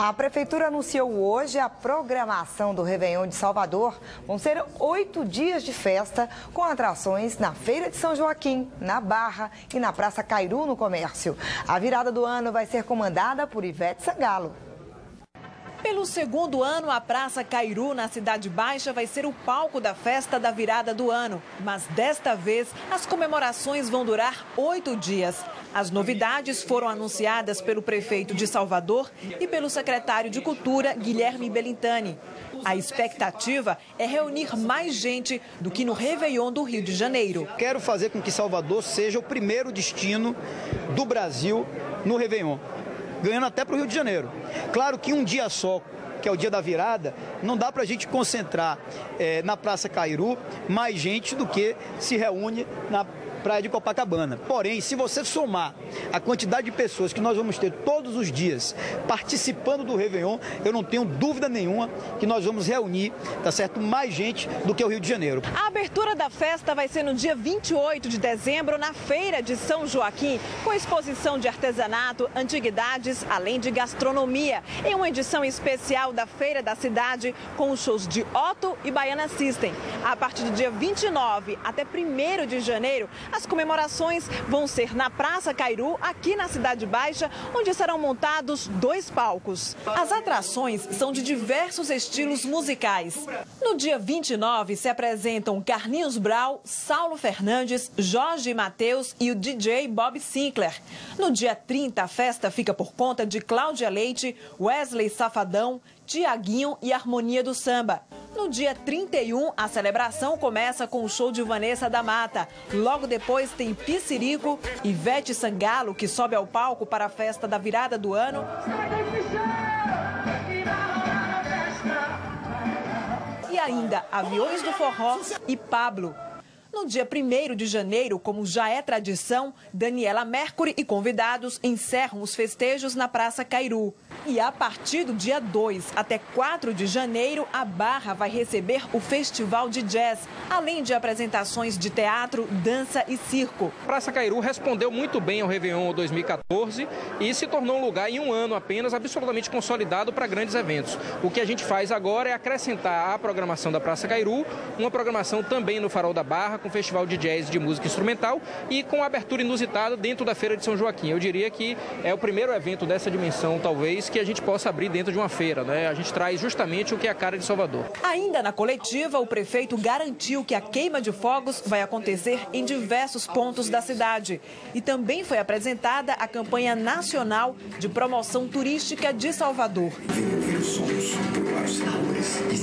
A Prefeitura anunciou hoje a programação do Réveillon de Salvador. Vão ser oito dias de festa com atrações na Feira de São Joaquim, na Barra e na Praça Cairu, no comércio. A virada do ano vai ser comandada por Ivete Sangalo. Pelo segundo ano, a Praça Cairu, na Cidade Baixa, vai ser o palco da festa da virada do ano. Mas desta vez, as comemorações vão durar oito dias. As novidades foram anunciadas pelo prefeito de Salvador e pelo secretário de Cultura, Guilherme Belintani. A expectativa é reunir mais gente do que no Réveillon do Rio de Janeiro. Quero fazer com que Salvador seja o primeiro destino do Brasil no Réveillon, ganhando até para o Rio de Janeiro. Claro que um dia só que é o dia da virada, não dá para a gente concentrar é, na Praça Cairu mais gente do que se reúne na praia de Copacabana. Porém, se você somar a quantidade de pessoas que nós vamos ter todos os dias participando do Réveillon, eu não tenho dúvida nenhuma que nós vamos reunir, tá certo, mais gente do que o Rio de Janeiro. A abertura da festa vai ser no dia 28 de dezembro na Feira de São Joaquim, com exposição de artesanato, antiguidades, além de gastronomia, em uma edição especial da Feira da Cidade com os shows de Otto e Baiana System. A partir do dia 29 até 1 de janeiro, as comemorações vão ser na Praça Cairu, aqui na Cidade Baixa, onde serão montados dois palcos. As atrações são de diversos estilos musicais. No dia 29 se apresentam Carlinhos Brau, Saulo Fernandes, Jorge Mateus e o DJ Bob Sinclair. No dia 30 a festa fica por conta de Cláudia Leite, Wesley Safadão, Tiaguinho e Harmonia do Samba. No dia 31, a celebração começa com o show de Vanessa da Mata. Logo depois tem Piscirico e Vete Sangalo, que sobe ao palco para a festa da virada do ano. E ainda Aviões do Forró e Pablo. No dia 1 de janeiro, como já é tradição, Daniela Mercury e convidados encerram os festejos na Praça Cairu. E a partir do dia 2 até 4 de janeiro, a Barra vai receber o Festival de Jazz, além de apresentações de teatro, dança e circo. Praça Cairu respondeu muito bem ao Réveillon 2014 e se tornou um lugar em um ano apenas absolutamente consolidado para grandes eventos. O que a gente faz agora é acrescentar à programação da Praça Cairu uma programação também no Farol da Barra, com festival de jazz de música instrumental e com abertura inusitada dentro da Feira de São Joaquim. Eu diria que é o primeiro evento dessa dimensão, talvez, que a gente possa abrir dentro de uma feira. Né? A gente traz justamente o que é a cara de Salvador. Ainda na coletiva, o prefeito garantiu que a queima de fogos vai acontecer em diversos pontos da cidade. E também foi apresentada a campanha nacional de promoção turística de Salvador. Ouvir os sons, provar os sabores e